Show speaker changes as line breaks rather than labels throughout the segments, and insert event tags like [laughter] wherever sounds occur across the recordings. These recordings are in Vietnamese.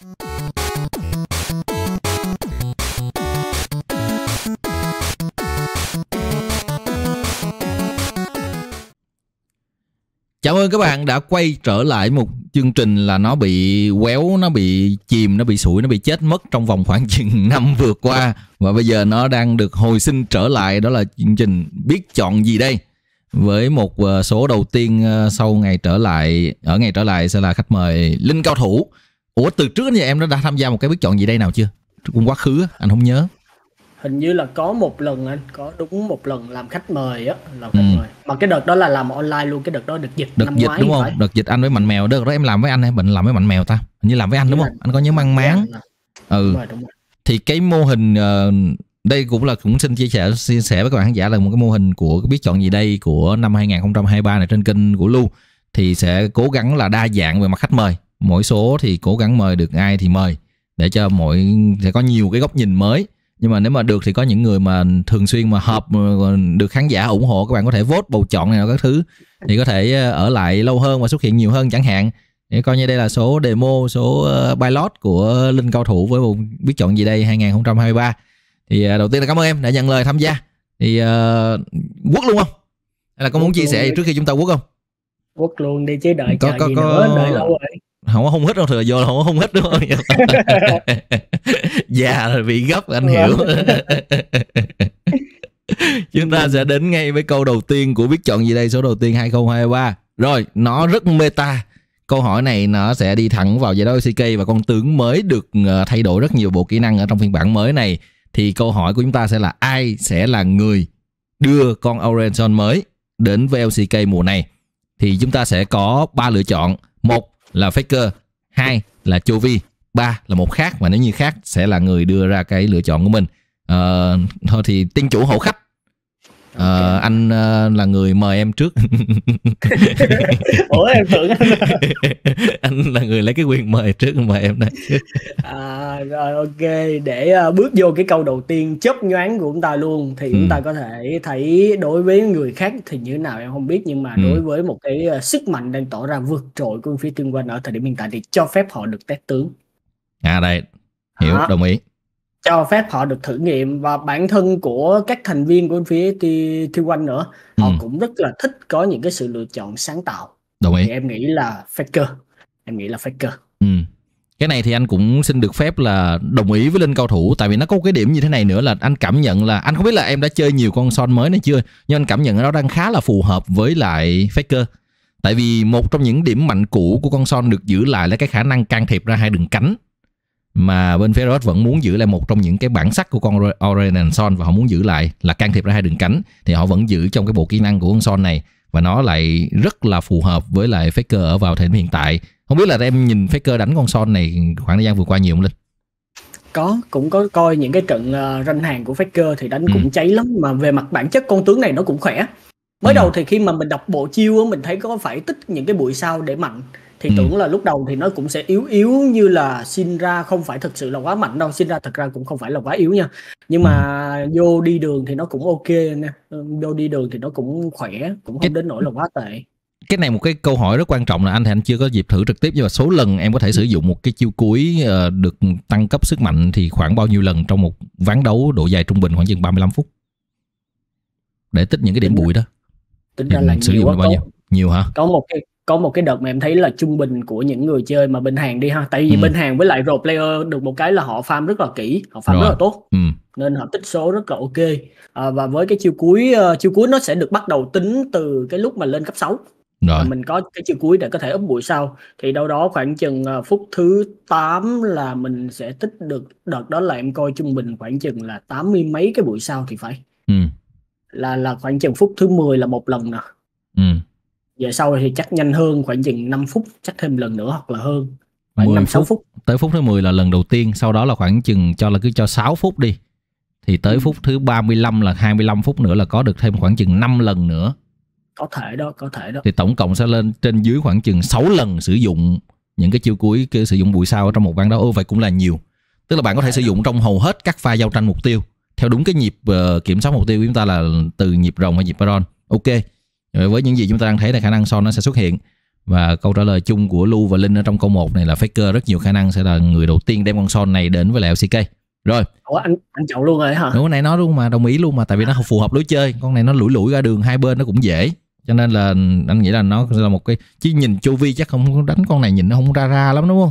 Chào ơn các bạn đã quay trở lại một chương trình là nó bị quéo, nó bị chìm, nó bị sủi, nó bị chết mất trong vòng khoảng [laughs] chừng năm vừa qua và bây giờ nó đang được hồi sinh trở lại đó là chương trình biết chọn gì đây với một ờ, số đầu tiên ờ, sau ngày trở lại ở ngày trở lại sẽ là khách mời Linh Cao Thủ. Ủa từ trước đến giờ em đã tham gia một cái biết chọn gì đây nào chưa? Cũng quá khứ anh không nhớ.
Hình như là có một lần anh có đúng một lần làm khách mời á làm khách ừ. mời. Mà cái đợt đó là làm online luôn cái đợt đó được dịch
đợt năm dịch ngoái đúng không? phải. đợt dịch anh với mạnh mèo đợt đó em làm với anh hay bệnh làm với mạnh mèo ta? Hình như làm với anh đúng, đúng không? Anh có nhớ mang máng. Ừ. Đúng rồi, đúng rồi. thì cái mô hình uh, đây cũng là cũng xin chia sẻ chia sẻ với các bạn khán giả là một cái mô hình của biết chọn gì đây của năm 2023 này trên kênh của Lu. Thì sẽ cố gắng là đa dạng về mặt khách mời mỗi số thì cố gắng mời được ai thì mời để cho mỗi sẽ có nhiều cái góc nhìn mới. Nhưng mà nếu mà được thì có những người mà thường xuyên mà hợp được khán giả ủng hộ các bạn có thể vote bầu chọn này các thứ thì có thể ờ, ở lại lâu hơn và xuất hiện nhiều hơn chẳng hạn. Để coi như đây là số demo số uh, pilot của linh cao thủ với một biết chọn gì đây 2023 thì uh, đầu tiên là cảm ơn em đã nhận lời tham gia. Thì uh, quốc luôn không? Hay là có muốn chia sẻ gì trước khi chúng ta quốc không?
Quốc luôn đi chứ đợi có, có, gì có... nữa đợi lâu rồi
không có hung hít đâu thừa vô là không có hung hít đúng không? [laughs] Già rồi bị gấp anh hiểu. [laughs] Chúng ta sẽ đến ngay với câu đầu tiên của biết chọn gì đây số đầu tiên 2023 rồi nó rất meta. Câu hỏi này nó sẽ đi thẳng vào giải đấu CK và con tướng mới được ờ, thay đổi rất nhiều bộ kỹ năng ở trong phiên bản mới này. Thì câu hỏi của chúng ta sẽ là ai sẽ là người đưa con Orange mới đến với LCK mùa này? Thì chúng ta sẽ có ba lựa chọn. Một là Faker, hai là Chovy, ba là một khác và nếu như khác sẽ là người đưa ra cái lựa chọn của mình. Ờ, thôi thì tiên chủ hậu khách Ờ, okay. anh uh, là người mời em trước [laughs]
ủa em tưởng anh [laughs]
anh là người lấy cái quyền mời trước mời em đây [laughs]
à, rồi ok để uh, bước vô cái câu đầu tiên chớp nhoáng của chúng ta luôn thì ừ. chúng ta có thể thấy đối với người khác thì như thế nào em không biết nhưng mà ừ. đối với một cái uh, sức mạnh đang tỏ ra vượt trội của phía tương quanh ở thời điểm hiện tại thì cho phép họ được test tướng
à đây hiểu à. đồng ý
cho phép họ được thử nghiệm và bản thân của các thành viên của phía T1 nữa. Họ ừ. cũng rất là thích có những cái sự lựa chọn sáng tạo.
Đồng ý.
Thì em nghĩ là faker. Em nghĩ là faker.
Ừ. cái này thì anh cũng xin được phép là đồng ý với linh cao thủ tại vì nó có cái điểm như thế này nữa là anh cảm nhận là anh không biết là em đã chơi nhiều con son mới này chưa nhưng anh cảm nhận nó đang khá là phù hợp với lại faker. Tại vì một trong những điểm mạnh cũ của con son được giữ lại là cái khả năng can thiệp ra hai đường cánh mà bên phía Ferros vẫn muốn giữ lại một trong những cái bản sắc của con and Son và họ muốn giữ lại là can thiệp ra hai đường cánh thì họ vẫn giữ trong cái bộ kỹ năng của con Son này. Và nó lại rất là phù hợp với lại Faker ở vào thời điểm hiện tại. Không biết là em nhìn Faker đánh con Son này khoảng thời gian vừa qua nhiều không Linh?
Có cũng có coi những cái trận uh, ranh hàng của Faker thì đánh ừ. cũng cháy lắm mà về mặt bản chất con tướng này nó cũng khỏe. Mới ừ. đầu thì khi mà mình đọc bộ chiêu mình thấy có phải tích những cái bụi sao để mạnh thì ừ. tưởng là lúc đầu thì nó cũng sẽ yếu yếu như là sinh ra không phải thực sự là quá mạnh đâu sinh ra thật ra cũng không phải là quá yếu nha. Nhưng mà ừ. vô đi đường thì nó cũng ok nè. Vô đi đường thì nó cũng khỏe cũng không đến nỗi là quá tệ.
cái này một cái câu hỏi rất quan trọng là anh thì anh chưa có dịp thử trực tiếp nhưng mà số lần em có thể sử dụng một cái chiêu cuối uh, được tăng cấp sức mạnh thì khoảng bao nhiêu lần trong một ván đấu độ dài trung bình khoảng chừng 35 phút? Để tích những cái điểm bụi đó.
tính ra là
sử dụng bao nhiêu? Nhiều hả?
có một cái có một cái đợt mà em thấy là trung bình của những người chơi mà bên hàng đi ha tại vì ừ. bên hàng với lại role player được một cái là họ farm rất là kỹ họ farm Rồi. rất là tốt ừ. nên họ tích số rất là ok à, và với cái chiêu cuối uh, chiêu cuối nó sẽ được bắt đầu tính từ cái lúc mà lên cấp 6 rồi. mình có cái chiêu cuối để có thể ấp bụi sau thì đâu đó khoảng chừng uh, phút thứ 8 là mình sẽ tích được đợt đó là em coi trung bình khoảng chừng là 80 mấy cái bụi sau thì phải ừ. là là khoảng chừng phút thứ 10 là một lần nè ừ giờ sau thì chắc nhanh hơn khoảng chừng 5 phút chắc thêm lần nữa hoặc là hơn.
Khoảng 5 phút. phút. tới phút thứ 10 là lần đầu tiên sau đó là khoảng chừng cho là cứ cho 6 phút đi. Thì tới ừ. phút thứ 35 là 25 phút nữa là có được thêm khoảng chừng 5 lần nữa.
Có thể đó có thể đó.
Thì tổng cộng sẽ lên trên dưới khoảng chừng 6 lần sử dụng những cái chiêu cuối cái sử dụng bụi sao ở trong một ván đấu ô vậy cũng là nhiều. Tức là bạn có thể sử dụng trong hầu hết các pha giao tranh mục tiêu. Theo đúng cái nhịp uh, kiểm soát mục tiêu của chúng ta là từ nhịp rồng hay nhịp baron. Ok với những gì chúng ta đang thấy là khả năng son nó sẽ xuất hiện. Và câu trả lời chung của Lu và Linh ở trong câu 1 này là Faker rất nhiều khả năng sẽ là người đầu tiên đem con son này đến với lại LCK rồi.
Ủa anh anh chọn luôn rồi hả?
Đúng này nói luôn mà đồng ý luôn mà tại vì nó phù hợp lối chơi. Con này nó lủi lủi ra đường hai bên nó cũng dễ. Cho nên là anh nghĩ là nó là một cái chứ nhìn Chu Vi chắc không đánh con này nhìn nó không ra ra lắm đúng không?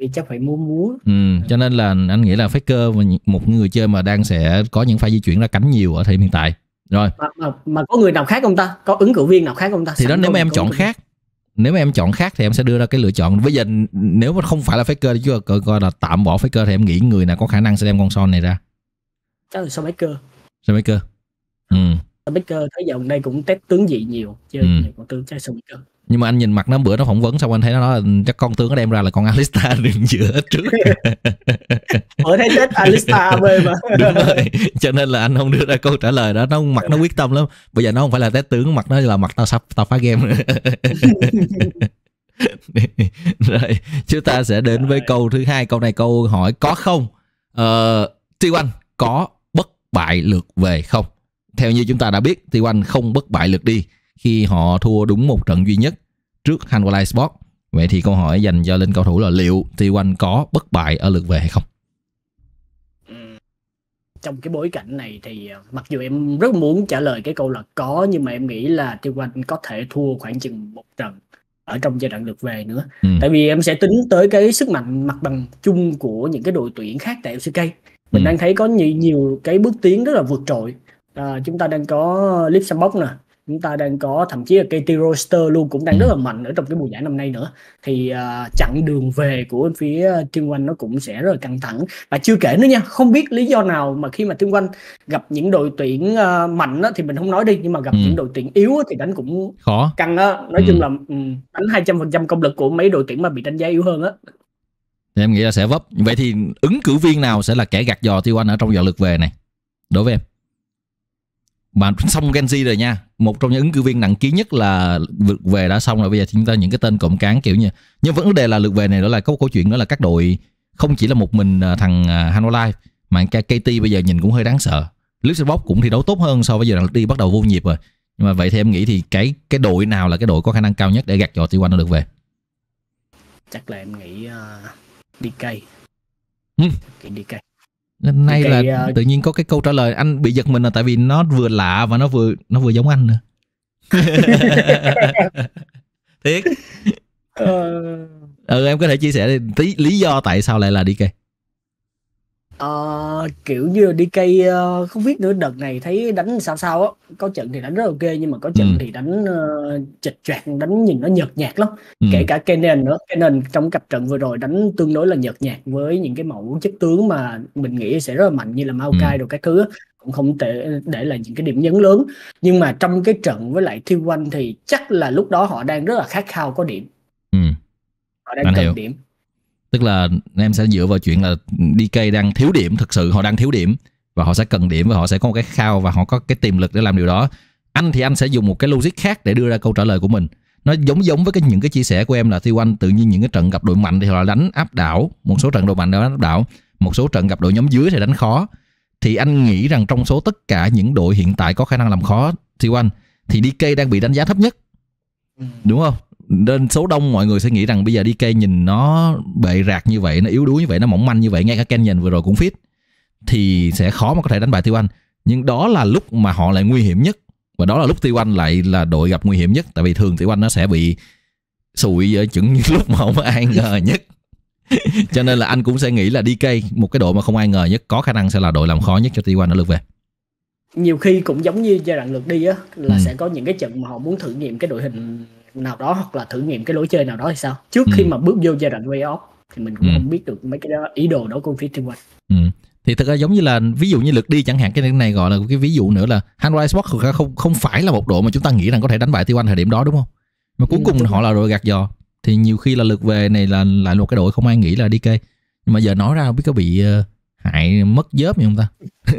Thì chắc phải mua múa.
Ừ, cho nên là anh nghĩ là Faker một người chơi mà đang sẽ có những pha di chuyển ra cánh nhiều ở thời điểm hiện tại rồi.
Mà, mà, mà có người nào khác không ta? Có ứng cử viên nào khác không ta?
Thì đó nếu mà em chọn khác nếu mà em chọn khác thì em sẽ đưa ra cái lựa chọn. Bây giờ nếu mà không phải là faker chứ coi, coi là tạm bỏ faker thì em nghĩ người nào có khả năng sẽ đem con son này ra?
Chắc là Samaker
Samaker ừ
Samaker thấy dạo đây cũng test tướng dị nhiều chơi ừ. nhiều con tướng chắc Samaker
nhưng mà anh nhìn mặt nó bữa nó phỏng vấn xong anh thấy nó nói chắc con tướng nó đem ra là con Alistar [laughs] đứng giữa trước.
Ở thấy chết Alistar về mà.
Đúng rồi cho nên là anh không đưa ra câu trả lời đó. Nó mặt nó quyết tâm lắm. Bây giờ nó không phải là test tướng mặt nó là mặt tao sắp tao phá game rồi. [laughs] Chúng ta sẽ đến với câu thứ hai. Câu này câu hỏi có không? Ờ T1 có bất bại lượt về không theo như chúng ta đã biết T1 không bất bại lượt đi khi họ thua đúng một trận duy nhất trước Hanwha Sport. Vậy thì câu hỏi dành cho linh cầu thủ là liệu T1 có bất bại ở lượt về hay không?
Trong cái bối cảnh này thì ờ, mặc dù em rất muốn trả lời cái câu là có nhưng mà em nghĩ là T1 có thể thua khoảng chừng một trận ở trong giai đoạn lượt về nữa. Ừ. Tại vì em sẽ tính tới cái sức mạnh mặt bằng chung của những cái đội tuyển khác tại LCK. Mình ừ. đang thấy có nhiều, nhiều cái bước tiến rất là vượt trội. À, chúng ta đang có Lipsambok nè, chúng ta đang có thậm chí là KT Roster luôn cũng đang rất là mạnh ở trong cái mùa giải năm nay nữa. Thì uh, chặng đường về của phía Thiên Quanh nó cũng sẽ rất là căng thẳng. Và chưa kể nữa nha không biết lý do nào mà khi mà Thiên Quanh gặp những đội tuyển uh, mạnh á, thì mình không nói đi nhưng mà gặp ừ. những đội tuyển yếu á, thì đánh cũng
khó.
căng á. Nói ừ. chung là um, đánh hai trăm phần trăm công lực của mấy đội tuyển mà bị đánh giá yếu hơn á.
Thì em nghĩ là sẽ vấp. Vậy thì ứng cử viên nào sẽ là kẻ gạt dò Tiêu Anh ở trong giọt lượt về này? Đối với em mà xong Genji rồi nha. Một trong những ứng cử viên nặng ký nhất là vượt về đã xong rồi. Bây giờ chúng ta những cái tên cộng cán kiểu như nhưng vấn đề là lượt về này đó là có câu chuyện đó là các đội không chỉ là một mình à, thằng à, Hanwha mà cái KT bây giờ nhìn cũng hơi đáng sợ. Luxembourg cũng thi đấu tốt hơn so với giờ đi bắt đầu vô nhịp rồi. Nhưng mà vậy thì em nghĩ thì cái cái đội nào là cái đội có khả năng cao nhất để gạt cho T1 nó được về?
Chắc là em nghĩ uh, DK
ừ. DK Nay là uh... tự nhiên có cái câu trả lời anh bị giật mình là tại vì nó vừa lạ và nó vừa nó vừa giống anh nữa. [laughs] Thiệt. Ừ em có thể chia sẻ tí lý do tại sao lại là DK.
Ờ, kiểu như DK uh, không biết nữa đợt này thấy đánh sao sao á có trận thì đánh rất ok nhưng mà có trận ừ. thì đánh uh, chệch choạc đánh nhìn nó nhợt nhạt lắm ừ. kể cả Kenan nữa Kenan trong cặp trận vừa rồi đánh tương đối là nhợt nhạt với những cái mẫu chất tướng mà mình nghĩ sẽ rất là mạnh như là Maokai ừ. đồ các thứ cũng không thể để là những cái điểm nhấn lớn nhưng mà trong cái trận với lại Thiên One thì chắc là lúc đó họ đang rất là khát khao có điểm
ừ.
họ đang Anh cần hiểu. điểm
tức là em sẽ dựa vào chuyện là DK đang thiếu điểm thực sự họ đang thiếu điểm và họ sẽ cần điểm và họ sẽ có một cái khao và họ có cái tiềm lực để làm điều đó. Anh thì anh sẽ dùng một cái logic khác để đưa ra câu trả lời của mình. Nó giống giống với cái những cái chia sẻ của em là tiêu anh tự nhiên những cái trận gặp đội mạnh thì họ đánh áp đảo một số trận đội mạnh đó áp đảo một số trận gặp đội nhóm dưới thì đánh khó. Thì anh nghĩ rằng trong số tất cả những đội hiện tại có khả năng làm khó tiêu anh thì DK đang bị đánh giá thấp nhất. Ừ. đúng không nên số đông mọi người sẽ nghĩ rằng bây giờ DK nhìn nó bệ rạc như vậy nó yếu đuối như vậy nó mỏng manh như vậy ngay cả Kenyon vừa rồi cũng fit thì sẽ khó mà có thể đánh bại Tiêu Anh nhưng đó là lúc mà họ lại nguy hiểm nhất. Và đó là lúc Tiêu Anh lại là đội gặp nguy hiểm nhất. Tại vì thường Tiêu Anh nó sẽ bị sụi ở những [laughs] lúc mà không ai ngờ nhất. Cho nên là anh cũng sẽ nghĩ là DK một cái đội mà không ai ngờ nhất có khả năng sẽ là đội làm khó nhất cho Tiêu Anh ở lượt về.
Nhiều khi cũng giống như giai đoạn lượt đi á là ừ. sẽ có những cái trận mà họ muốn thử nghiệm cái đội hình nào đó hoặc là thử nghiệm cái lối chơi nào đó thì sao? Trước ừ. khi mà bước vô giai đoạn playoff thì mình cũng ừ. không biết được mấy cái đó, ý đồ đó của phía team
ừ. thì thật ra giống như là ví dụ như lượt đi chẳng hạn cái này gọi là cái ví dụ nữa là Hanwha Sport không không phải là một đội mà chúng ta nghĩ rằng có thể đánh bại Tiêu Anh thời điểm đó đúng không? Mà cuối ừ, cùng họ là đội gạt giò. Thì nhiều khi là lượt về này là lại một cái đội không ai nghĩ là DK nhưng mà giờ nói ra không biết có bị uh, hại mất dớp gì không ta? [laughs]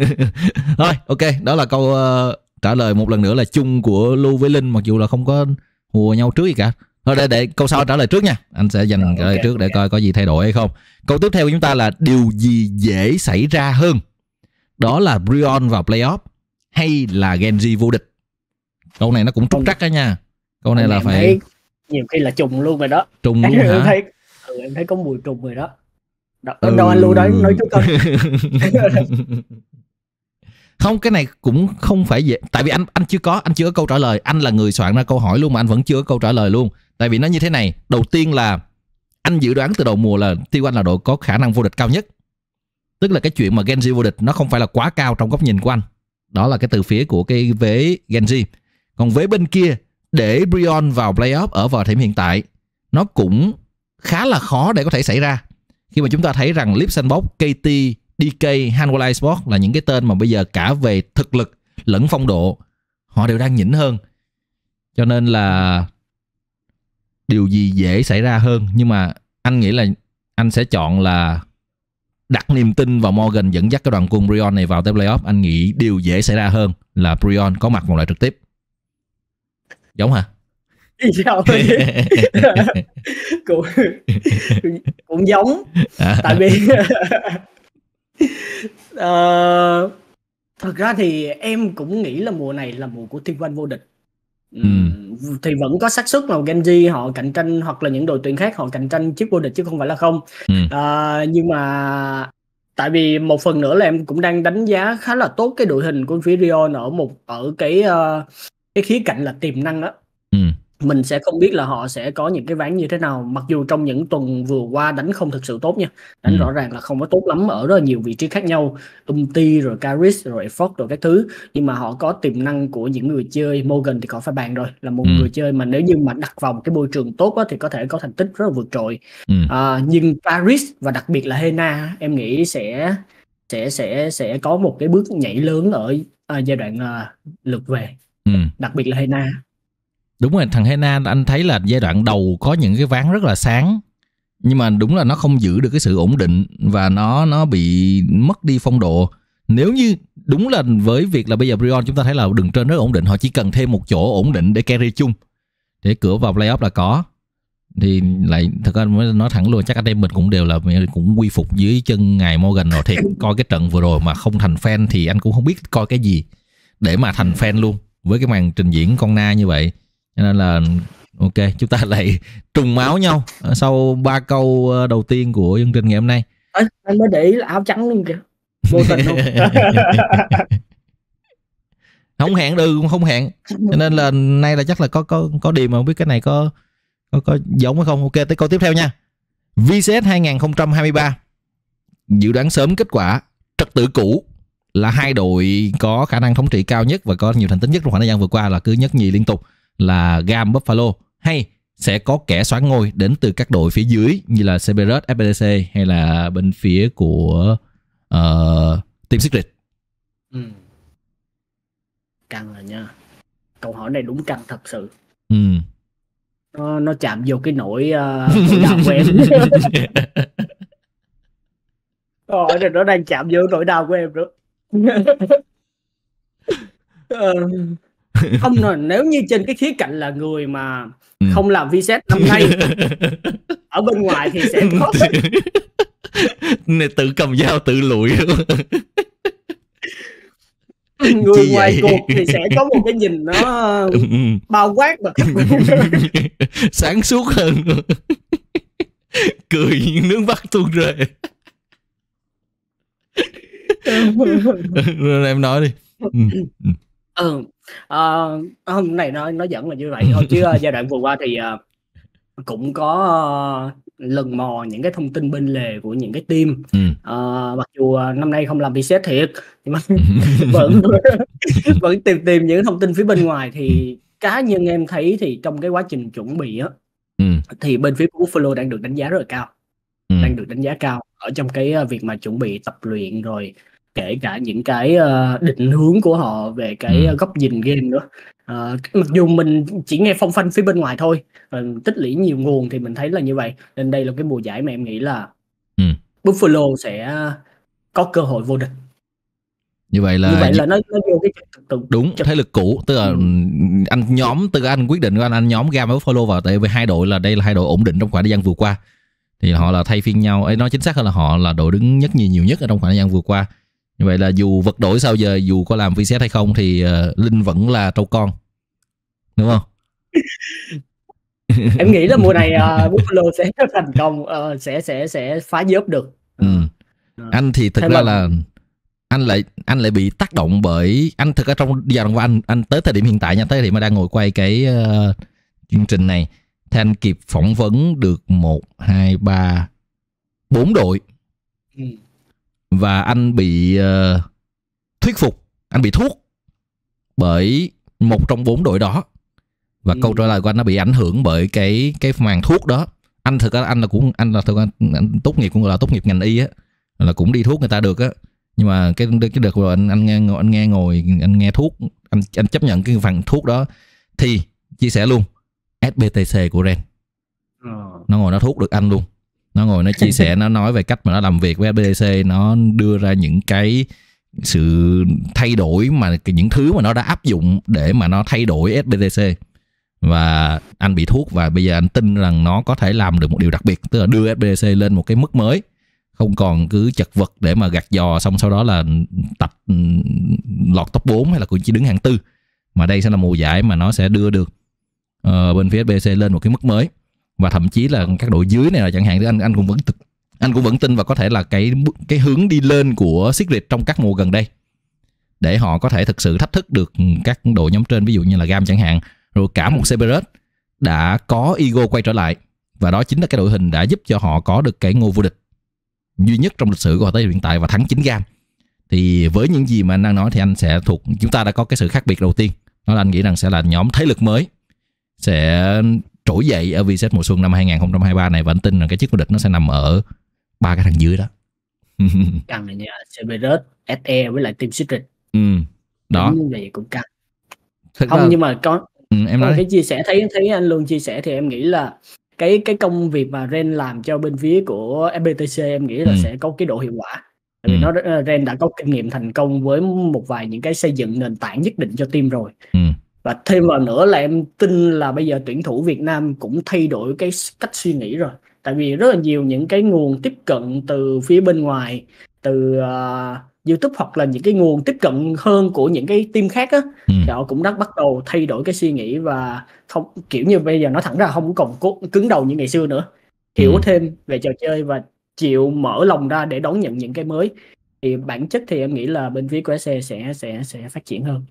Thôi ok đó là câu uh, trả lời một lần nữa là chung của Lưu với Linh mặc dù là không có hùa nhau trước gì cả. Thôi để, để câu sau trả lời trước nha. Anh sẽ dành trả lời okay, trước để okay. coi có gì thay đổi hay không. Câu tiếp theo của chúng ta là điều gì dễ xảy ra hơn? Đó là Brion vào playoff hay là Genji vô địch? Câu này nó cũng trúc trắc đó nha. Câu này là phải
nhiều khi là trùng luôn rồi đó.
Trùng [laughs] luôn hả?
em thấy ừ, em thấy có mùi trùng rồi đó. Đó, ừ. đâu anh lưu đấy nói chút coi [laughs]
không cái này cũng không phải dễ. Tại vì anh anh chưa có anh chưa có câu trả lời. Anh là người soạn ra câu hỏi luôn mà anh vẫn chưa có câu trả lời luôn. Tại vì nó như thế này. Đầu tiên là anh dự đoán từ đầu mùa là tiêu anh là đội có khả năng vô địch cao nhất. Tức là cái chuyện mà Genji vô địch nó không phải là quá cao trong góc nhìn của anh. Đó là cái từ phía của cái vế Genji còn vế bên kia để Brion vào playoff ở vào thời điểm hiện tại nó cũng khá là khó để có thể xảy ra. Khi mà chúng ta thấy rằng Lipsenbox, KT, DK, Hanwha Sport là những cái tên mà bây giờ cả về thực lực lẫn phong độ họ đều đang nhỉnh hơn. Cho nên là điều gì dễ xảy ra hơn nhưng mà anh nghĩ là anh sẽ chọn là đặt niềm tin vào Morgan dẫn dắt cái đoàn quân Brion này vào tới playoff. Anh nghĩ điều dễ xảy ra hơn là Brion có mặt vòng loại trực tiếp. Giống hả? [laughs]
Cũng cũng giống. À. tại vì uh, [laughs] thật ra thì em cũng nghĩ là mùa này là mùa của Thiên Văn vô địch Ừ. thì vẫn có xác suất là Genji họ cạnh tranh hoặc là những đội tuyển khác họ cạnh tranh chức vô địch chứ không phải là không ừ. à, nhưng mà tại vì một phần nữa là em cũng đang đánh giá khá là tốt cái đội hình của phía Rion ở một ở cái uh, cái khía cạnh là tiềm năng đó mình sẽ không biết là họ sẽ có những cái ván như thế nào mặc dù trong những tuần vừa qua đánh không thực sự tốt nha đánh ừ. rõ ràng là không có tốt lắm ở rất là nhiều vị trí khác nhau Umti rồi Caris rồi Fox rồi các thứ nhưng mà họ có tiềm năng của những người chơi Morgan thì có phải bàn rồi là một ừ. người chơi mà nếu như mà đặt vào một cái môi trường tốt á, thì có thể có thành tích rất là vượt trội ừ. à, nhưng Paris và đặc biệt là Hena em nghĩ sẽ sẽ sẽ sẽ có một cái bước nhảy lớn ở à, giai đoạn à, lượt về ừ. đặc biệt là Hena
đúng rồi, thằng Hena, anh thấy là giai đoạn đầu có những cái ván rất là sáng. Nhưng mà đúng là nó không giữ được cái sự ổn định và nó nó bị mất đi phong độ. Nếu như đúng là với việc là bây giờ Brion chúng ta thấy là đường trên rất ổn định, họ chỉ cần thêm một chỗ ổn định để carry chung. Để cửa vào playoff là có. Thì lại, thật ra mới nói thẳng luôn, chắc anh em mình cũng đều là, cũng quy phục dưới chân ngài Morgan rồi. Thiệt coi cái trận vừa rồi mà không thành fan thì anh cũng không biết coi cái gì để mà thành fan luôn. Với cái màn trình diễn con na như vậy cho nên là ok chúng ta lại [laughs] trùng máu nhau sau ba câu ờ, đầu tiên của chương trình ngày hôm nay.
À, anh mới để ý là áo trắng luôn kìa. Vô tình luôn. [laughs]
Không hẹn được không hẹn. Cho nên là nay là chắc là có có có điểm mà không biết cái này có có có giống hay không. Ok tới câu tiếp theo nha. VCS 2023 dự đoán sớm kết quả trật tự cũ là hai đội có khả năng thống trị cao nhất và có nhiều thành tích nhất trong khoảng thời gian vừa qua là cứ nhất nhì liên tục là Gam Buffalo hay sẽ có kẻ xoán ngôi đến từ các đội phía dưới như là Cerberus, FPDC hay là bên phía của uh, Team Secret. Ừ.
Căng rồi nha. Câu hỏi này đúng căng thật sự. Ừ. Nó, nó chạm vô cái nỗi uh, đau của em. [laughs] Câu hỏi này nó đang chạm vô nỗi đau của em nữa. uh, [laughs] [laughs] không rồi nếu như trên cái khía cạnh là người mà ừ. không làm vset năm nay [laughs] ở bên ngoài thì sẽ có. [laughs]
Này tự cầm dao tự lụi.
Người Chi ngoài vậy? cuộc thì sẽ có một cái nhìn nó ừ, ừ. bao quát và
sáng suốt hơn. Cười nước mắt tuôn rơi rồi em nói đi.
Ừ Ờ, hôm nay nó nó vẫn là như vậy thôi chứ, ơ, giai đoạn vừa qua thì, ờ, cũng có, ơ, lần mò những cái thông tin bên lề của những cái team. Ừm. Ờ, mặc dù, ờ, năm nay không làm reset thiệt, nhưng mà [laughs] vẫn [laughs] vẫn tìm tìm những thông tin phía bên ngoài thì cá nhân em thấy thì trong cái quá trình chuẩn bị á, Ừm. thì bên phía của Buffalo đang được đánh giá rất là cao, đang được đánh giá cao ở trong cái, việc mà chuẩn bị tập luyện rồi kể cả những cái uh, định hướng của họ về cái ừ. góc nhìn game nữa uh, mặc dù mình chỉ nghe phong phanh phía bên ngoài thôi uh, tích lũy nhiều nguồn thì mình thấy là như vậy nên đây là cái mùa giải mà em nghĩ là ừ. Buffalo sẽ có cơ hội vô địch
như vậy là
như vậy là nó, nó vô cái
tự, đúng thế lực cũ tức là ừ. anh nhóm từ anh quyết định của anh anh nhóm Gam Buffalo vào tại vì hai đội là đây là hai đội ổn định trong khoảng thời gian vừa qua thì họ là thay phiên nhau ấy nói chính xác hơn là họ là đội đứng nhất nhì nhiều nhất ở trong khoảng thời gian vừa qua như vậy là dù vật đổi sau giờ dù có làm VCS hay không thì uh, linh vẫn là trâu con đúng không
em nghĩ là mùa này uh, [laughs] Buffalo sẽ [laughs] thành công uh, sẽ sẽ sẽ phá dớp được
ừ. uh. anh thì thực ra là... là anh lại anh lại bị tác động bởi anh thực ra trong giai đoạn của anh anh tới thời điểm hiện tại nha tới thời điểm mà đang ngồi quay cái uh, chương trình này thì anh kịp phỏng vấn được một hai ba bốn đội ừ. Và anh bị uh, thuyết phục anh bị thuốc bởi một trong bốn đội đó. Và ừ. câu trả lời của anh nó bị ảnh hưởng bởi cái cái màn thuốc đó. Anh thực ra anh là cũng anh là thực anh, anh tốt nghiệp cũng là tốt nghiệp ngành y á là cũng đi thuốc người ta được á. Nhưng mà cái cái đợt rồi anh anh nghe anh nghe ngồi anh nghe thuốc anh anh chấp nhận cái phần thuốc đó thì chia sẻ luôn. SBTC của Ren. Ờ. nó ngồi nó thuốc được anh luôn nó ngồi nó chia sẻ [laughs] nó nói về cách mà nó làm việc với SBTC nó đưa ra những cái sự thay đổi mà những thứ mà nó đã áp dụng để mà nó thay đổi SBTC và anh bị thuốc và bây giờ anh tin rằng nó có thể làm được một điều đặc biệt tức là đưa SBTC lên một cái mức mới. Không còn cứ chật vật để mà gạt dò xong sau đó là tập ừ, lọt top 4 hay là cũng chỉ đứng hạng tư. Mà đây sẽ là mùa giải mà nó sẽ đưa được uh, bên phía SBC lên một cái mức mới và thậm chí là các đội dưới này là chẳng hạn, thì anh anh cũng vẫn anh cũng vẫn tin và có thể là cái cái hướng đi lên của Secret trong các mùa gần đây. Để họ có thể thực sự thách thức được các đội nhóm trên, ví dụ như là Gam chẳng hạn, rồi cả một Cerberus đã có ego quay trở lại. Và đó chính là cái đội hình đã giúp cho họ có được cái ngôi vô địch duy nhất trong lịch sử của họ tới hiện tại và thắng chính Gam. Thì với những gì mà anh đang nói thì anh sẽ thuộc, chúng ta đã có cái sự khác biệt đầu tiên. Đó là anh nghĩ rằng sẽ là nhóm thế lực mới, sẽ trỗi dậy ở VSET mùa xuân năm 2023 này và anh tin rằng cái chức vô địch nó sẽ nằm ở ba cái thằng dưới đó. [laughs]
Căng này nha Cerberus SE với lại Team Secret.
Ừ đó.
Đúng vậy cũng căng. Thực không ra... nhưng mà có ừ, em nói cái chia sẻ thấy thấy anh luôn chia sẻ thì em nghĩ là cái cái công việc mà Ren làm cho bên phía của FPTC em nghĩ là ừ. sẽ có cái độ hiệu quả. Tại vì ừ. nó Ren đã có kinh nghiệm thành công với một vài những cái xây dựng nền tảng nhất định cho team rồi. Ừ. và thêm vào nữa là em tin là bây giờ tuyển thủ Việt Nam cũng thay đổi cái cách suy nghĩ rồi tại vì rất là nhiều những cái nguồn tiếp cận từ phía bên ngoài từ uh, YouTube hoặc là những cái nguồn tiếp cận hơn của những cái team khác á ừ. thì họ cũng đã bắt đầu thay đổi cái suy nghĩ và không kiểu như bây giờ nó thẳng ra không còn cố, cứng đầu như ngày xưa nữa hiểu ừ. thêm về trò chơi và chịu mở lòng ra để đón nhận những cái mới thì bản chất thì em nghĩ là bên phía của SE sẽ sẽ sẽ phát triển hơn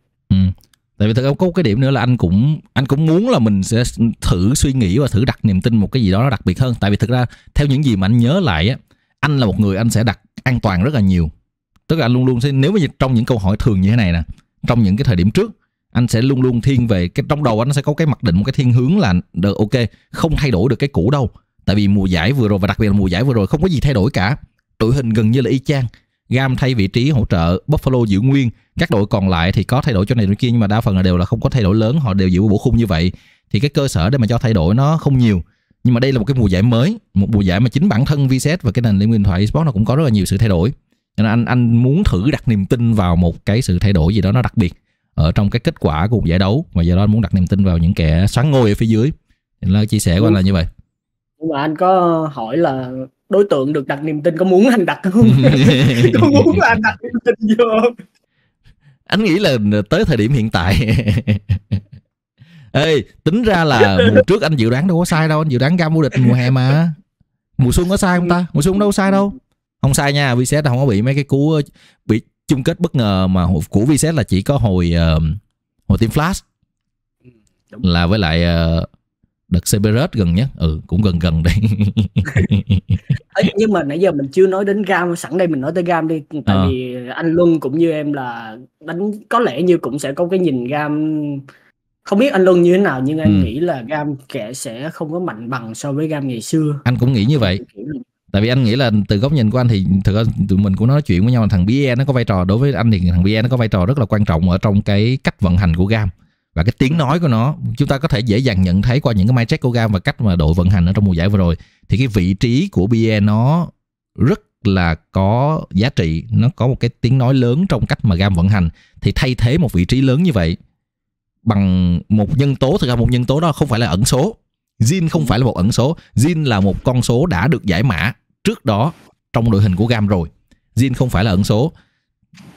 tại vì thật ra có cái điểm nữa là anh cũng anh cũng muốn là mình sẽ thử suy nghĩ và thử đặt niềm tin một cái gì đó nó đặc biệt hơn. Tại vì thực ra theo những gì mà anh nhớ lại á, anh là một người anh sẽ đặt an toàn rất là nhiều. Tức là anh luôn luôn sẽ, nếu mà trong những câu hỏi thường như thế này nè, trong những cái thời điểm trước, anh sẽ luôn luôn thiên về cái, trong đầu anh sẽ có cái mặc định, một cái thiên hướng là được ok, không thay đổi được cái cũ đâu. Tại vì mùa giải vừa rồi, và đặc biệt là mùa giải vừa rồi không có gì thay đổi cả. Đội hình gần như là y chang. Gam thay vị trí hỗ trợ Buffalo giữ nguyên. Các đội còn lại thì có thay đổi cho này chỗ kia, nhưng mà đa phần là đều là không có thay đổi lớn, họ đều giữ bổ khung như vậy. Thì cái cơ sở để mà cho thay đổi nó không nhiều. Nhưng mà đây là một cái mùa giải mới, một mùa giải mà chính bản thân VSET và cái nền liên minh thoại esports nó cũng có rất là nhiều sự thay đổi. Nên anh anh muốn thử đặt niềm tin vào một cái sự thay đổi gì đó nó đặc biệt ở trong cái kết quả của một giải đấu. Và do đó anh muốn đặt niềm tin vào những kẻ xoắn ngôi ở phía dưới. Nên là chia sẻ của anh là như vậy
nhưng mà anh có hỏi là đối tượng được đặt niềm tin có muốn anh đặt không? [laughs] Có muốn anh đặt niềm tin vô
anh nghĩ là tới thời điểm hiện tại. Ê tính ra là mùa trước anh dự đoán đâu có sai đâu. Anh dự đoán cam vô địch mùa hè mà. Mùa xuân có sai không ta? Mùa xuân đâu có sai đâu. Không sai nha Vset không có bị mấy cái cú bị chung kết bất ngờ mà của Vset là chỉ có hồi uh, hồi team flash. Đúng. là với lại uh, đợt Cerberus gần nhất. Ừ cũng gần gần đây. [laughs]
Nhưng mà nãy giờ mình chưa nói đến gam sẵn đây mình nói tới gam đi. Tại à. vì anh Luân cũng như em là đánh có lẽ như cũng sẽ có cái nhìn gam không biết anh Luân như thế nào nhưng anh ừ. nghĩ là gam kẻ sẽ không có mạnh bằng so với gam ngày xưa.
Anh cũng nghĩ như vậy. Tại vì anh nghĩ là từ góc nhìn của anh thì thực ra tụi mình cũng nói chuyện với nhau là thằng BE nó có vai trò. Đối với anh thì thằng BE nó có vai trò rất là quan trọng ở trong cái cách vận hành của gam và cái tiếng nói của nó, chúng ta có thể dễ dàng nhận thấy qua những cái mindset của gam và cách mà đội vận hành ở trong mùa giải vừa rồi. Thì cái vị trí của BE nó rất là có giá trị, nó có một cái tiếng nói lớn trong cách mà gam vận hành. Thì thay thế một vị trí lớn như vậy bằng một nhân tố, thực ra một nhân tố đó không phải là ẩn số. Jin không phải là một ẩn số. Jin là một con số đã được giải mã trước đó trong đội hình của Gam rồi. Jin không phải là ẩn số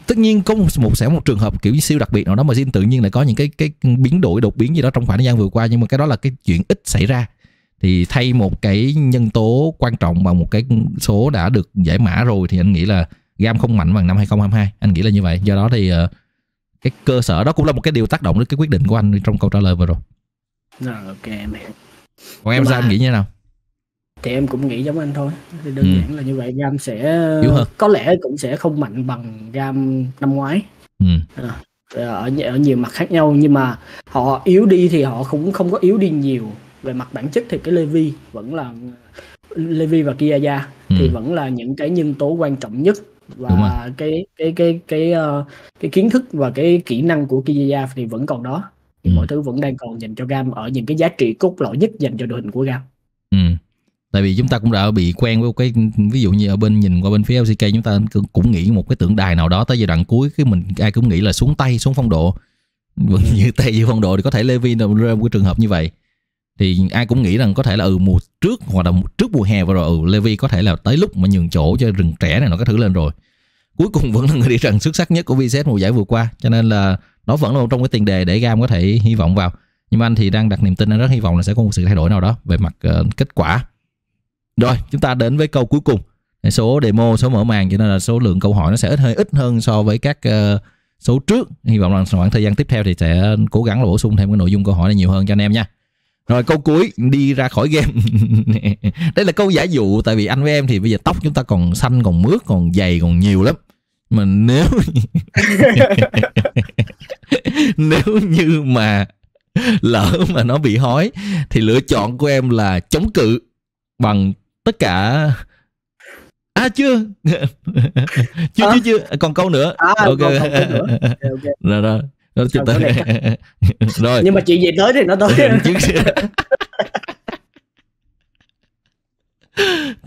tất nhiên có một, một sẽ một trường hợp kiểu siêu đặc biệt nào đó mà Jin tự nhiên lại có những cái cái biến đổi đột biến gì đó trong khoảng thời gian vừa qua nhưng mà cái đó là cái chuyện ít xảy ra. Thì thay một cái nhân tố quan trọng bằng một cái số đã được giải mã rồi thì anh nghĩ là gam không mạnh bằng năm 2022 anh nghĩ là như vậy. Do đó thì uh, cái cơ sở đó cũng là một cái điều tác động đến cái quyết định của anh trong câu trả lời vừa rồi.
Rồi ok em hiểu.
Còn em sao anh nghĩ như thế nào
thì em cũng nghĩ giống anh thôi đơn ừ. giản là như vậy gam sẽ có lẽ cũng sẽ không mạnh bằng gam năm ngoái ừ. à, ở, ở nhiều mặt khác nhau nhưng mà họ yếu đi thì họ cũng không có yếu đi nhiều về mặt bản chất thì cái Levi vẫn là Levi và Kiaya ừ. thì vẫn là những cái nhân tố quan trọng nhất và cái cái cái cái uh, cái kiến thức và cái kỹ năng của Kiaya thì vẫn còn đó thì ừ. mọi thứ vẫn đang còn dành cho Gam ở những cái giá trị cốt lõi nhất dành cho đội hình của Gam.
Ừ. Tại vì chúng ta cũng đã bị quen với cái ví dụ như ở bên nhìn qua bên phía LCK chúng ta cũng nghĩ một cái tượng đài nào đó tới giai đoạn cuối cái mình ai cũng nghĩ là xuống tay xuống phong độ. Vẫn như tay như phong độ thì có thể Levin rơi một cái trường hợp như vậy. Thì ai cũng nghĩ rằng có thể là ừ mùa trước hoặc là trước mùa hè vừa rồi ừ, Levi có thể là tới lúc mà nhường chỗ cho rừng trẻ này nó có thử lên rồi. Cuối cùng [laughs] vẫn là người đi rừng xuất sắc nhất của VZ mùa giải vừa qua cho nên là nó vẫn là một trong cái tiền đề để Gam có thể hy vọng vào. Nhưng mà anh thì đang đặt niềm tin anh rất hy vọng là sẽ có một sự thay đổi nào đó về mặt uh, kết quả rồi chúng ta đến với câu cuối cùng. Số demo số mở màn cho nên là số lượng câu hỏi nó sẽ ít hơi ít hơn so với các uh, số trước. Hy vọng là khoảng thời gian tiếp theo thì sẽ cố gắng là bổ sung thêm cái nội dung câu hỏi này nhiều hơn cho anh em nha. Rồi câu cuối đi ra khỏi game. [laughs] Đây là câu giả dụ tại vì anh với em thì bây giờ tóc chúng ta còn xanh còn mướt còn dày còn nhiều lắm. Mà nếu [laughs] nếu như mà lỡ mà nó bị hói thì lựa chọn của em là chống cự bằng tất cả à chưa. [laughs] Chưa à? chưa. Chưa còn câu nữa.
À, ok. còn, còn nữa. okay, okay. [laughs]
rồi rồi. Rồi, tới. [laughs]
rồi. Nhưng mà chuyện gì tới thì nó tới.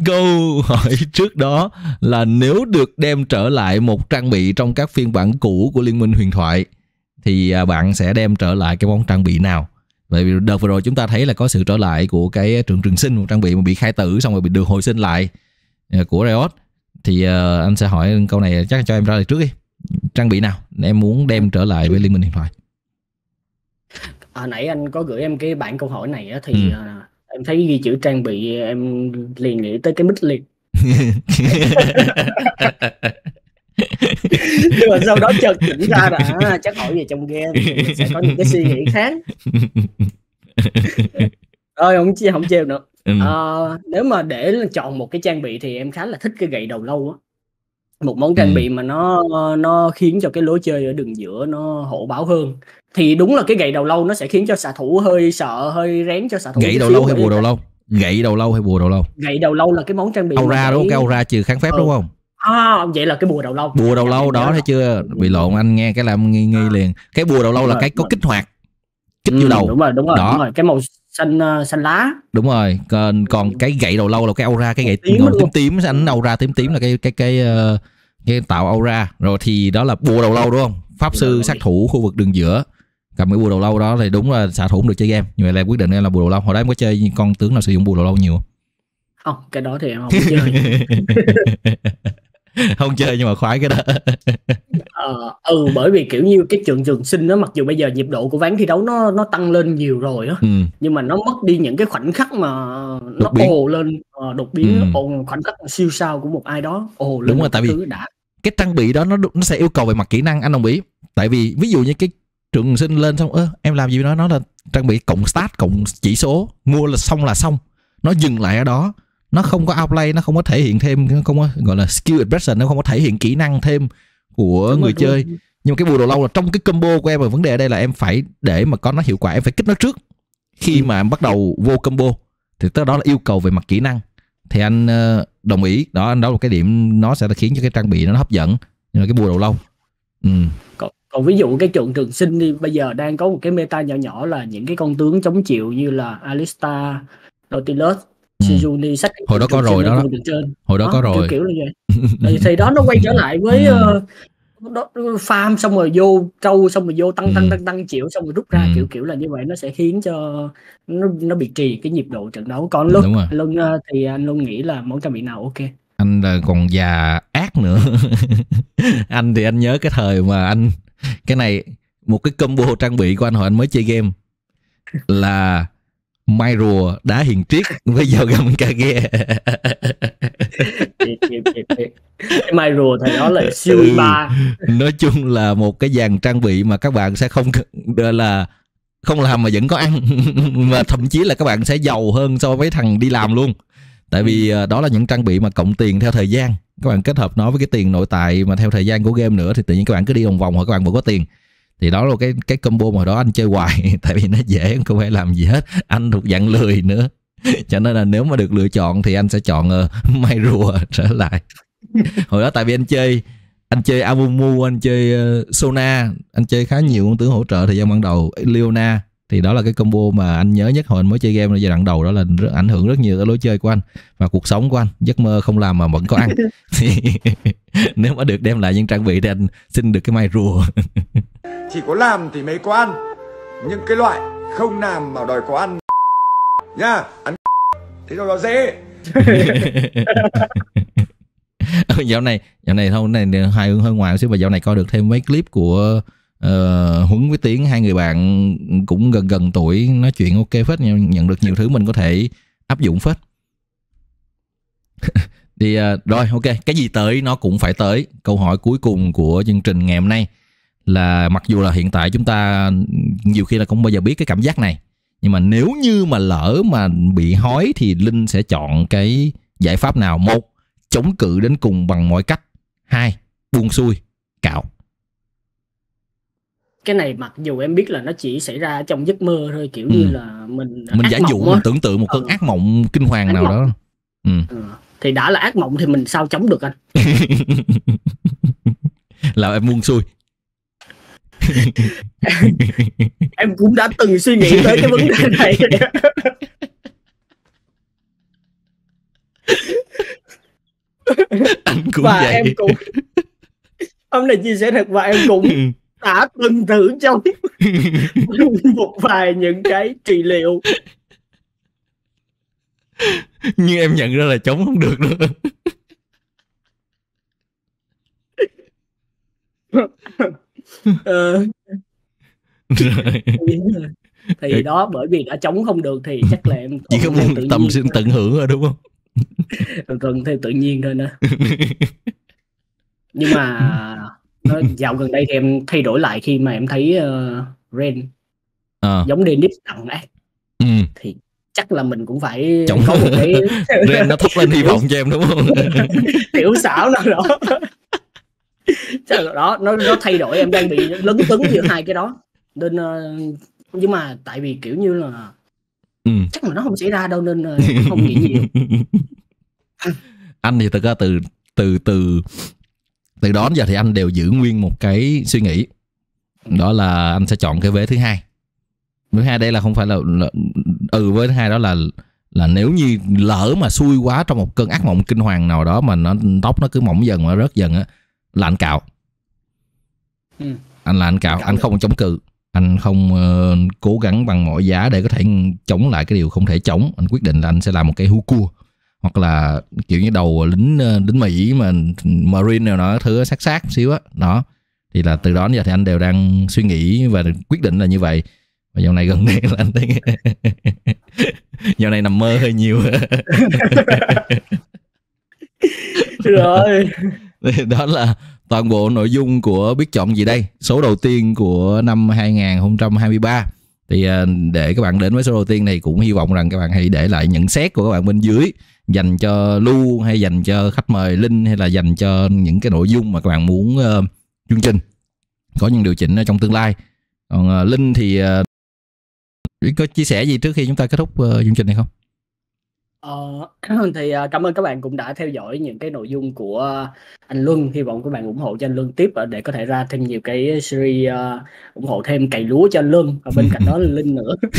Câu hỏi trước đó là nếu được đem trở lại một trang bị trong các phiên bản cũ của liên minh huyền thoại thì à, bạn sẽ đem trở lại cái món trang bị nào bởi vì đợt vừa rồi chúng ta thấy là có sự trở lại của cái trường trường sinh một trang bị mà bị khai tử xong rồi bị được hồi sinh lại à, của Riot. Thì uh, anh sẽ hỏi câu này chắc cho em ra lời trước đi. Trang bị nào? Em muốn đem trở lại với liên minh điện thoại.
À, nãy anh có gửi em cái bản câu hỏi này á, thì ừ. uh, em thấy ghi chữ trang bị em liền nghĩ tới cái mít liền [laughs] nhưng mà sau đó chợt tỉnh ra là à, chắc hỏi về trong game sẽ có những cái suy nghĩ khác. [laughs] Rồi không chia không trêu nữa. Ừ. à, nếu mà để chọn một cái trang bị thì em khá là thích cái gậy đầu lâu á. Một món trang ừ. bị mà nó nó khiến cho cái lối chơi ở đường giữa nó hổ báo hơn. Thì đúng là cái gậy đầu lâu nó sẽ khiến cho xạ thủ hơi sợ hơi rén cho xạ thủ
gậy đầu lâu hay bùa đầu lâu? Gậy đầu lâu hay bùa đầu lâu?
Gậy đầu lâu là cái món trang bị
aura đúng không? Cái aura trừ kháng phép ừ. đúng không
à vậy là cái bùa đầu lâu.
Bùa đầu lâu đó thấy chưa? Bị lộn anh nghe cái làm nghi nghi liền. Cái bùa đầu lâu là cái có kích hoạt kích ừ, vô đầu.
đúng rồi đúng rồi đó. đúng rồi. Cái màu xanh uh, xanh lá.
Đúng rồi còn còn cái gậy đầu lâu là cái aura cái gậy tím tím tím xanh aura tím tím là cái cái cái uh, cái tạo aura. Rồi thì đó là bùa đầu lâu đúng không? Pháp sư sát thủ khu vực đường giữa. Cầm cái bùa đầu lâu đó thì đúng là xạ thủ được chơi game. Như vậy là quyết định là bùa đầu lâu. Hồi đó em có chơi con tướng nào sử dụng bùa đầu lâu nhiều
không? Cái đó thì em không [laughs] chơi [laughs]
không chơi nhưng mà khoái cái đó. [laughs]
Ờ, ừ bởi vì kiểu như cái trường trường sinh đó mặc dù bây giờ nhịp độ của ván thi đấu nó nó tăng lên nhiều rồi á ừ. nhưng mà nó mất đi những cái khoảnh khắc mà nó ồ lên uh, đột biến ừ. ồ khoảnh khắc siêu sao của một ai đó ồ lên
đúng rồi tại vì đã. cái trang bị đó nó nó sẽ yêu cầu về mặt kỹ năng anh đồng ý. Tại vì ví dụ như cái trường sinh lên xong ơ em làm gì đó nó là trang bị cộng stat cộng chỉ số mua là xong là xong. Nó dừng lại ở đó nó không có outplay nó không có thể hiện thêm nó không có gọi là skill expression nó không có thể hiện kỹ năng thêm của đúng người rồi, chơi. Đúng. nhưng mà cái bùa đầu lâu là trong cái combo của em và vấn đề ở đây là em phải để mà có nó hiệu quả em phải kích nó trước. Khi ừ. mà em bắt đầu vô combo thì tới đó là yêu cầu về mặt kỹ năng. Thì anh ờ, đồng ý. Đó anh đó là cái điểm nó sẽ khiến cho cái trang bị nó hấp dẫn. Như là cái bùa đầu lâu.
Ừ. còn, còn ví dụ cái trận trường sinh đi bây giờ đang có một cái meta nhỏ nhỏ là những cái con tướng chống chịu như là Alista, Nautilus Shizuni sách
hồi đó có rồi đó, trên. hồi đó, đó có rồi.
kiểu, kiểu như vậy. [laughs] Thì, đó nó quay trở lại với uh, đó, farm xong rồi vô trâu xong rồi vô tăng tăng tăng tăng chịu xong rồi rút ra ừ. kiểu kiểu là như vậy. Nó sẽ khiến cho nó nó bị trì cái nhịp độ trận đấu. Còn lúc luôn uh, thì anh luôn nghĩ là món trang bị nào ok?
Anh là còn già ác nữa. [laughs] Anh thì anh nhớ cái thời mà anh cái này một cái combo trang bị của anh hồi anh mới chơi game là mai rùa đá hiền triết. Với dao găm ca ghe
cái mai rùa thì đó là siêu ừ, ba.
Nói chung là một cái dàn trang bị mà các bạn sẽ không là không làm mà vẫn có ăn. [laughs] Mà thậm chí là các bạn sẽ giàu hơn so với thằng đi làm luôn. Tại vì ờ, đó là những trang bị mà cộng tiền theo thời gian. Các bạn kết hợp nó với cái tiền nội tại mà theo thời gian của game nữa thì tự nhiên các bạn cứ đi vòng vòng hoặc các bạn vẫn có tiền thì đó là cái cái combo mà đó anh chơi hoài [laughs] tại vì nó dễ không phải làm gì hết. Anh thuộc dạng lười nữa. Cho nên là nếu mà được lựa chọn thì anh sẽ chọn [laughs] uh, may rùa trở lại. [laughs] Hồi đó tại vì anh chơi anh chơi Amumu anh chơi uh, Sona anh chơi khá nhiều con tướng hỗ trợ thời gian ban đầu. Leona thì đó là cái combo mà anh nhớ nhất hồi anh mới chơi game là giai đoạn đầu đó là rất, ảnh hưởng rất nhiều tới lối chơi của anh và cuộc sống của anh. Giấc mơ không làm mà vẫn có ăn. [laughs] Thì [laughs] nếu mà được đem lại những trang bị thì anh xin được cái mai rùa. [laughs]
Chỉ có làm thì mới có ăn. Những cái loại không làm mà đòi có ăn. Nha ăn thế rồi nó dễ.
Dạo này dạo này thôi này hai hướng hơi ngoài xíu mà dạo này coi được thêm mấy clip của uh, huấn với tiếng hai người bạn cũng gần gần tuổi nói chuyện ok phết nhận được nhiều thứ mình có thể áp dụng phết. [laughs] Thì uh, rồi ok cái gì tới nó cũng phải tới. Câu hỏi cuối cùng của chương trình ngày hôm nay là mặc dù là hiện tại chúng ta nhiều khi là không bao giờ biết cái cảm giác này nhưng mà nếu như mà lỡ mà bị hói thì linh sẽ chọn cái giải pháp nào? Một chống cự đến cùng bằng mọi cách. Hai buông xuôi cạo
cái này mặc dù em biết là nó chỉ xảy ra trong giấc mơ thôi kiểu ừ. như là mình
mình giả dụ mình tưởng tượng một cơn ừ. ác mộng kinh hoàng ác nào mộng. đó
ừ. Ừ. thì đã là ác mộng thì mình sao chống được anh [laughs]
là em buông xuôi [laughs]
em cũng đã từng suy nghĩ tới cái vấn đề này [laughs]
anh cũng và vậy.
em cũng ông này chia sẻ thật và em cũng đã từng thử trong một vài những cái trị liệu.
Nhưng em nhận ra là chống không được nữa [laughs]
ờ. thì, đó bởi vì đã chống không được thì chắc là em
chỉ có một tâm sinh tận hưởng rồi đúng không?
Tuần theo tự nhiên thôi nè [laughs] nhưng mà nó dạo gần đây thì em thay đổi lại khi mà em thấy uh, Ren à. giống Dennis đậm ác ừ. thì chắc là mình cũng phải
Trọng có một cái [laughs] Ren nó thắp lên hy vọng cho em đúng không [laughs]
tiểu xảo nào đó chắc là đó nó nó thay đổi em đang bị lấn cứng giữa hai cái đó nên uh, nhưng mà tại vì kiểu như là ừ. chắc là nó không xảy ra đâu nên uh, không nghĩ nhiều [laughs]
anh thì thật ra từ từ từ từ đó đến giờ thì anh đều giữ nguyên một cái suy nghĩ. Đó là anh sẽ chọn cái vế thứ hai. Vế hai đây là không phải là, là ừ với thứ hai đó là là nếu như lỡ mà xui quá trong một cơn ác mộng kinh hoàng nào đó mà nó tóc nó cứ mỏng dần mà rớt dần á là anh cạo. Ừ. anh là anh cạo anh không chống cự. Anh không uh, cố gắng bằng mọi giá để có thể chống lại cái điều không thể chống. Anh quyết định là anh sẽ làm một cái hú cua hoặc là kiểu như đầu lính ờ, lính mỹ mà marine nào đó thứ sát sát xíu á đó. Thì là từ đó đến giờ thì anh đều đang suy nghĩ và quyết định là như vậy. Và dạo này gần đây là anh thấy [laughs] dạo này nằm mơ hơi nhiều. [laughs]
Rồi. [laughs]
Đó là toàn bộ nội dung của biết chọn gì đây số đầu tiên của năm 2023 thì ờ, để các bạn đến với số đầu tiên này cũng hy vọng rằng các bạn hãy để lại nhận xét của các bạn bên dưới dành cho lưu hay dành cho khách mời linh hay là dành cho những cái nội dung mà các bạn muốn uh, chương trình? Có những điều chỉnh ở trong tương lai. Còn uh, linh thì uh, có chia sẻ gì trước khi chúng ta kết thúc uh, chương trình này không?
Ờ, [clears throat] thì, à, cảm ơn các bạn cũng đã theo dõi những cái nội dung của anh Luân. Hy vọng các bạn ủng hộ cho anh Luân tiếp, ờ, để có thể ra thêm nhiều cái series, ơ, ủng hộ thêm cày lúa cho anh Luân, và bên cạnh đó là [laughs] Linh nữa. [laughs]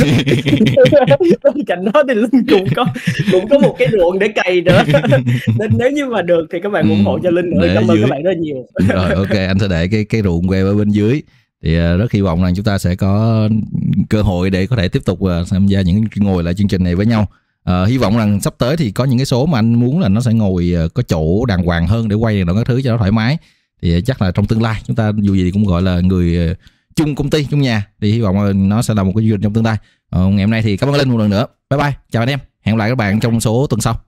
Bên cạnh đó thì Linh cũng có cũng có một cái ruộng để cày nữa, [laughs] nên nếu như mà được thì các bạn ủng hộ cho Linh nữa. Cảm ơn các bạn rất nhiều.
Rồi, ok anh sẽ để cái cái ruộng của ở bên dưới. Thì, ờ, rất hy vọng rằng chúng ta sẽ có cơ hội để có thể tiếp tục, tham gia những ngồi lại chương trình này với nhau à, hy vọng rằng sắp tới thì có những cái số mà anh muốn là nó sẽ ngồi ờ, có chỗ đàng hoàng hơn để quay được các thứ cho nó thoải mái. Thì ờ, chắc là trong tương lai chúng ta dù gì cũng gọi là người chung công ty chung nhà. Thì hy vọng là nó sẽ là một cái duyên trong tương lai. Uh, ngày hôm nay thì cảm ơn linh một lần nữa. Bye bye chào anh em. Hẹn gặp lại các bạn trong số tuần sau.